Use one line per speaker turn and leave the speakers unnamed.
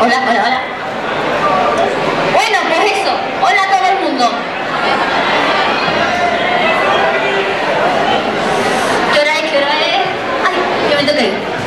hola, hola, hola. Bueno, pues eso. Hola a todo el mundo. ¿Qué hora es? ¿Qué hora es? Ay, yo me toqué.